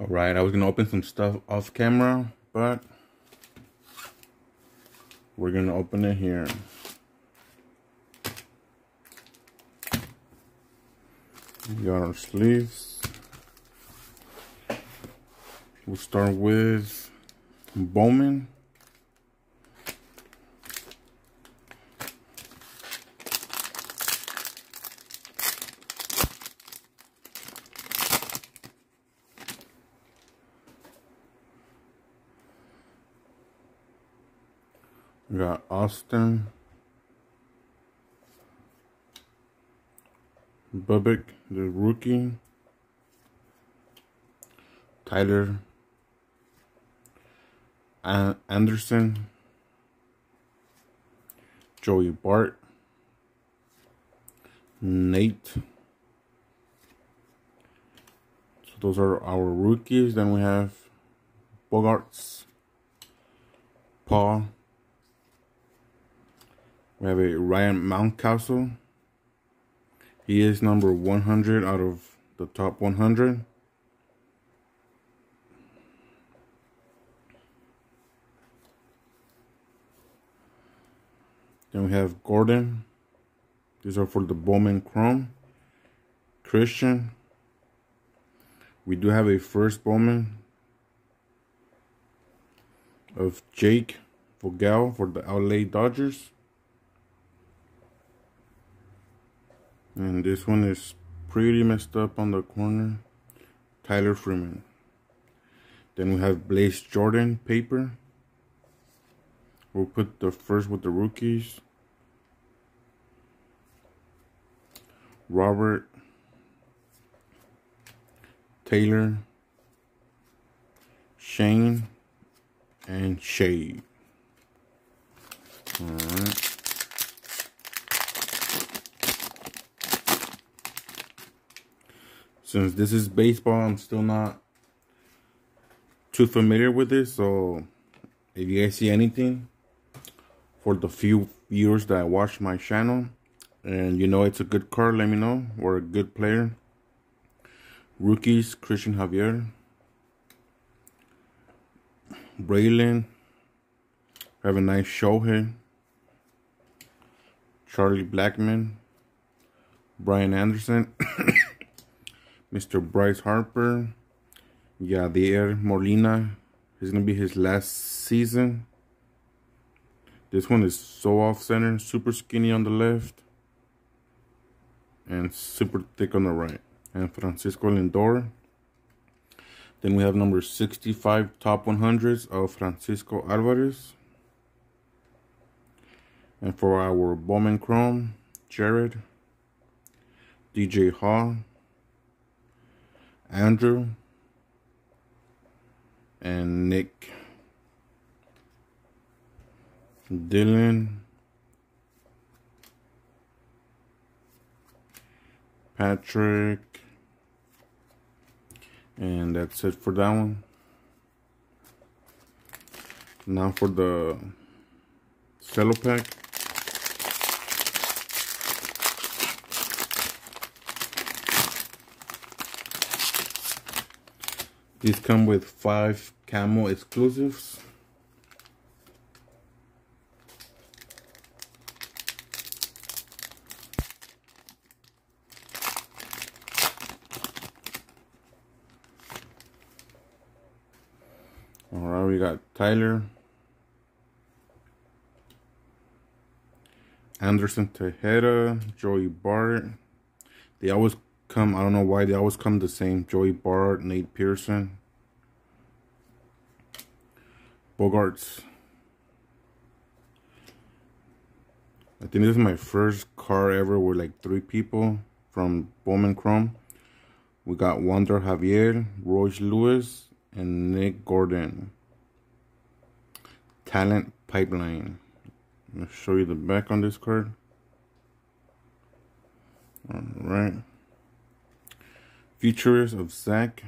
All right, I was gonna open some stuff off camera, but we're gonna open it here. We got our sleeves. We'll start with Bowman. We got Austin. Bubic, the rookie. Tyler Anderson. Joey Bart. Nate. So those are our rookies. Then we have Bogaerts, Paul. We have a Ryan Mountcastle. He is number 100 out of the top 100. Then we have Gordon. These are for the Bowman Chrome. Christian. We do have a first Bowman of Jake Vogel for the LA Dodgers. And this one is pretty messed up on the corner. Tyler Freeman. Then we have Blaze Jordan paper. We'll put the first with the rookies. Robert. Taylor. Shane. And Shade. Alright. Since this is baseball, I'm still not too familiar with this. So if you guys see anything for the few viewers that I watch my channel and you know it's a good card, let me know. Or a good player. Rookies, Christian Javier. Braylon. Have a nice show here. Charlie Blackmon. Brian Anderson. Mr. Bryce Harper. Yadier Molina. It's going to be his last season. This one is so off-center. Super skinny on the left. And super thick on the right. And Francisco Lindor. Then we have number 65 top 100s of Francisco Alvarez. And for our Bowman Chrome, Jared, DJ Hall, Andrew and Nick, Dylan, Patrick, and that's it for that one. Now for the cello pack. These come with five camo exclusives. All right, we got Tyler, Anderson Tejeda, Joey Bart. They always come. I don't know why they always come the same. Joey Bart, Nate Pearson, Bogaerts. I think this is my first car ever with like three people from Bowman Chrome. We got Wander Javier, Royce Lewis, and Nick Gordon. Talent Pipeline. To show you the back on this card. All right. Features of Zach.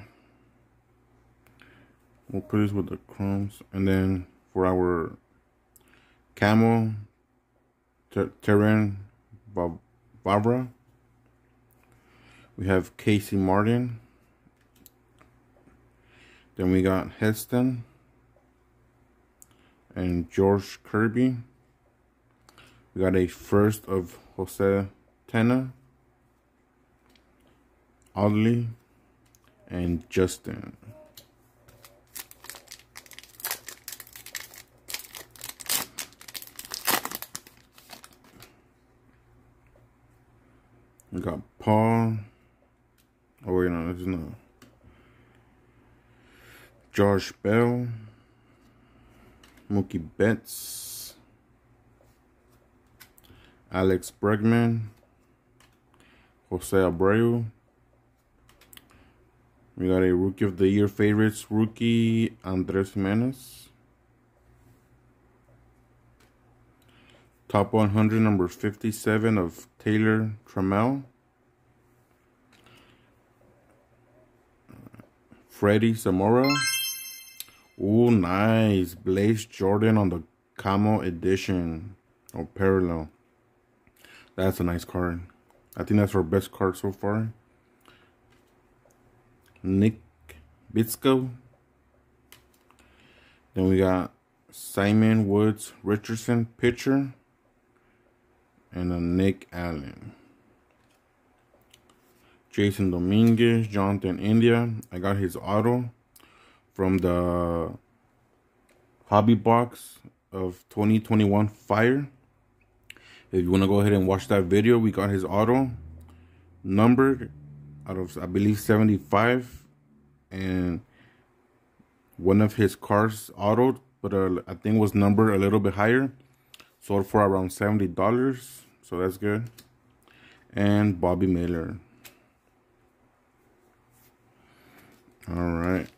We'll put this with the crumbs. And then for our camo, Terran Barbara. We have Casey Martin. Then we got Heston and George Kirby. We got a first of Jose Tena, Audley, and Justin. We got Paul. Oh wait, no, this is not. Josh Bell. Mookie Betts. Alex Bregman. Jose Abreu. We got a Rookie of the Year favorites, rookie Andres Gimenez. Top 100, number 57 of Taylor Trammell. Freddie Zamora. Oh, nice. Blaze Jordan on the Camo Edition. Or oh, Parallel. That's a nice card. I think that's our best card so far. Nick Bitsko. Then we got Simon Woods Richardson pitcher. And a Nick Allen. Jasson Dominguez, Jonathan India. I got his auto from the hobby box of 2021 Fire. If you want to go ahead and watch that video, we got his auto numbered out of, I believe, 75. And one of his cars auto, but uh, I think was numbered a little bit higher. Sold for around $70. So that's good. And Bobby Miller. All right.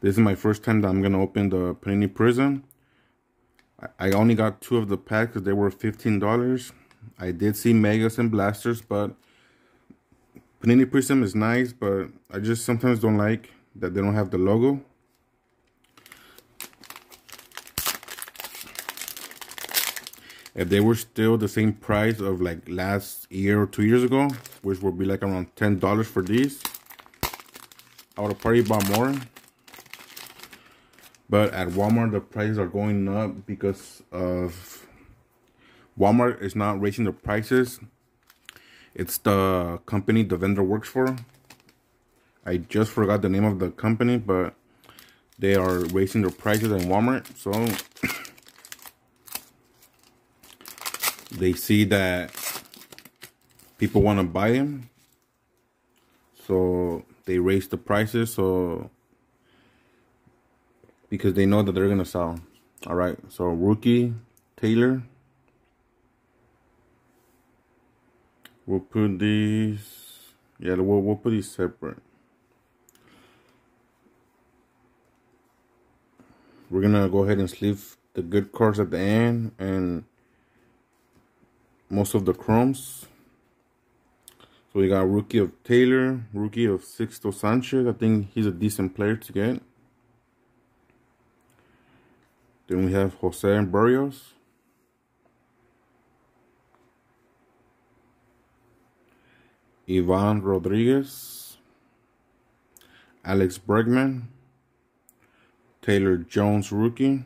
This is my first time that I'm to open the Panini Prizm. I only got two of the packs because they were $15. I did see Megas and Blasters, but Panini Prizm is nice, but I just sometimes don't like that they don't have the logo. If they were still the same price of like last year or two years ago, which would be like around $10 for these, I would have probably bought more. But at Walmart, the prices are going up because of Walmart is not raising the prices. It's the company the vendor works for. I just forgot the name of the company, but they are raising their prices in Walmart. So they see that people want to buy them. So they raise the prices. So because they know that they're going to sell. All right, so rookie Taylor. We'll put these, yeah, we'll, we'll put these separate. We're to go ahead and sleeve the good cards at the end and most of the crumbs. So we got rookie of Taylor, rookie of Sixto Sanchez. I think he's a decent player to get. Then we have Jose Berrios. Ivan Rodriguez. Alex Bregman. Taylor Jones rookie.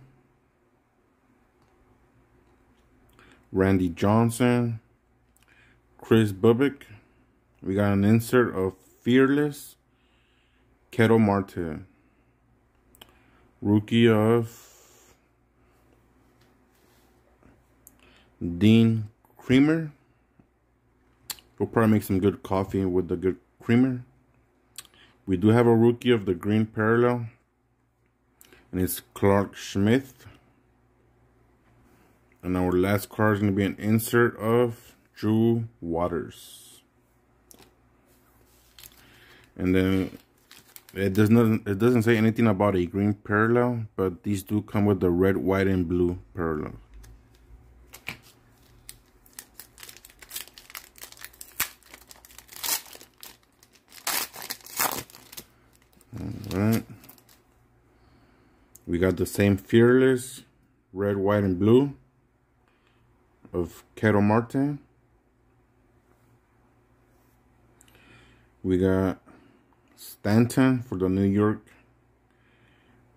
Randy Johnson. Chris Bubic. We got an insert of Fearless. Ketel Marte. Rookie of Dean Kremer. We'll probably make some good coffee with the good creamer. We do have a rookie of the green parallel. And it's Clark Schmidt. And our last card is going to be an insert of Drew Waters. And then it does not it doesn't say anything about a green parallel, but these do come with the red, white, and blue parallel. We got the same Fearless, red, white, and blue of Ketel Marte. We got Stanton for the New York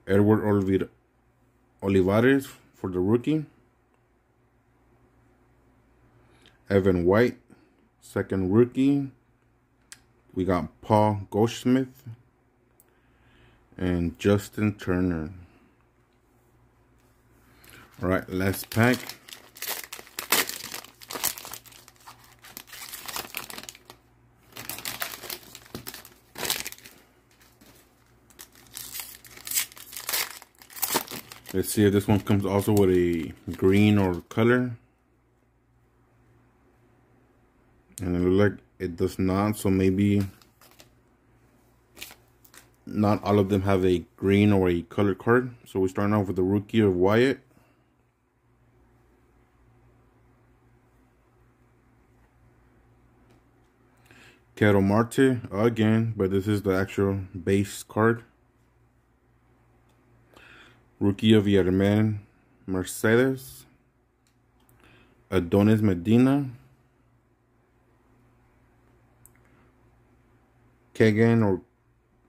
Edward Olivares for the rookie. Evan White, second rookie. We got Paul Goldschmidt and Justin Turner. All right, last pack. Let's see if this one comes also with a green or color. And it looks like it does not, so maybe not all of them have a green or a color card. So we're starting off with the rookie of Wyatt. Ketel Marte again, but this is the actual base card. Rookie of Yerman Mercedes. Adonis Medina. Kagan or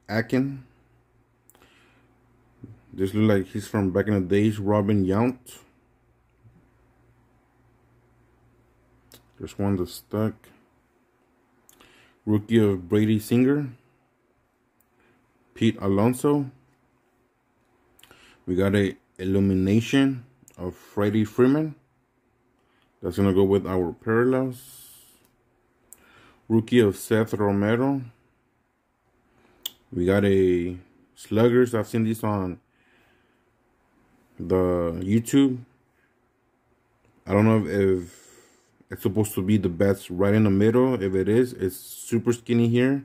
Akin. This look like he's from back in the days. Robin Yount. There's one that's stuck. Rookie of Brady Singer. Pete Alonso. We got a illumination of Freddie Freeman. That's going to go with our parallels. Rookie of Seth Romero. We got a Sluggers. I've seen this on the YouTube. I don't know if, it's supposed to be the best right in the middle. If it is, it's super skinny here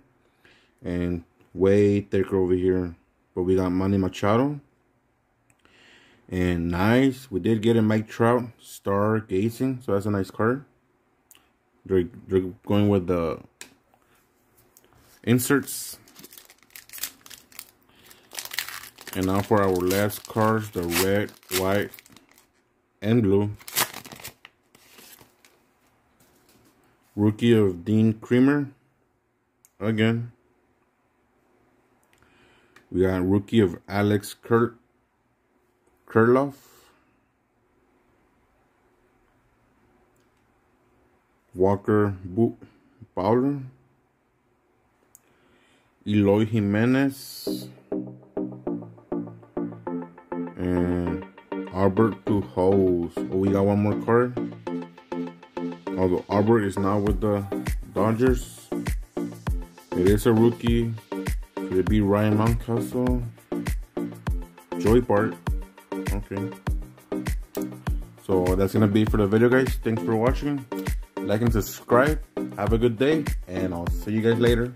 and way thicker over here. But we got Manny Machado. And nice. We did get a Mike Trout stargazing. So that's a nice card. They're, they're going with the inserts. And now for our last cards, the red, white, and blue. Rookie of Dean Kremer. Again. We got rookie of Alex Kurt Kirilloff. Walker Buehler. Eloy Jimenez. And Albert Pujols. Oh, we got one more card. Although Albert is now with the Dodgers. It is a rookie. Could it be Ryan Mountcastle? Joy Bart. Okay. So that's gonna be for the video guys. Thanks for watching. Like and subscribe. Have a good day and I'll see you guys later.